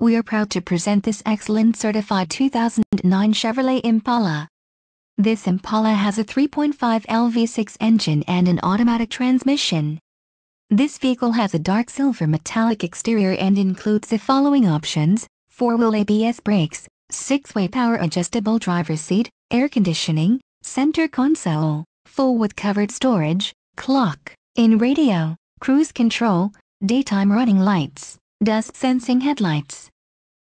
we are proud to present this excellent certified 2009 Chevrolet Impala. This Impala has a 3.5 LV6 engine and an automatic transmission. This vehicle has a dark silver metallic exterior and includes the following options, 4-wheel ABS brakes, 6-way power adjustable driver seat, air conditioning, center console, full with covered storage, clock, in radio, cruise control, daytime running lights, dusk sensing headlights.